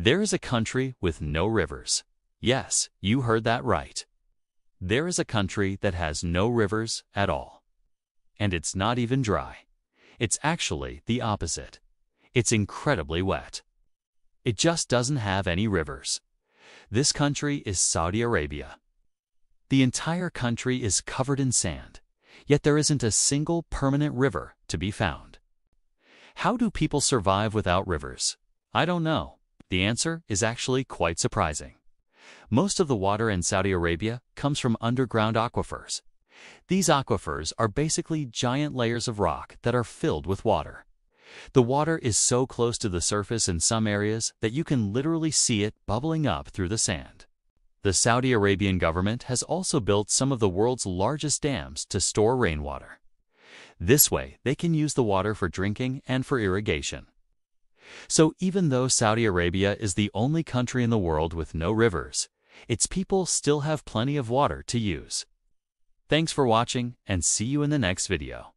There is a country with no rivers. Yes, you heard that right. There is a country that has no rivers at all. And it's not even dry. It's actually the opposite. It's incredibly wet. It just doesn't have any rivers. This country is Saudi Arabia. The entire country is covered in sand, yet there isn't a single permanent river to be found. How do people survive without rivers? I don't know. The answer is actually quite surprising. Most of the water in Saudi Arabia comes from underground aquifers. These aquifers are basically giant layers of rock that are filled with water. The water is so close to the surface in some areas that you can literally see it bubbling up through the sand. The Saudi Arabian government has also built some of the world's largest dams to store rainwater. This way, they can use the water for drinking and for irrigation. So even though Saudi Arabia is the only country in the world with no rivers, its people still have plenty of water to use. Thanks for watching and see you in the next video.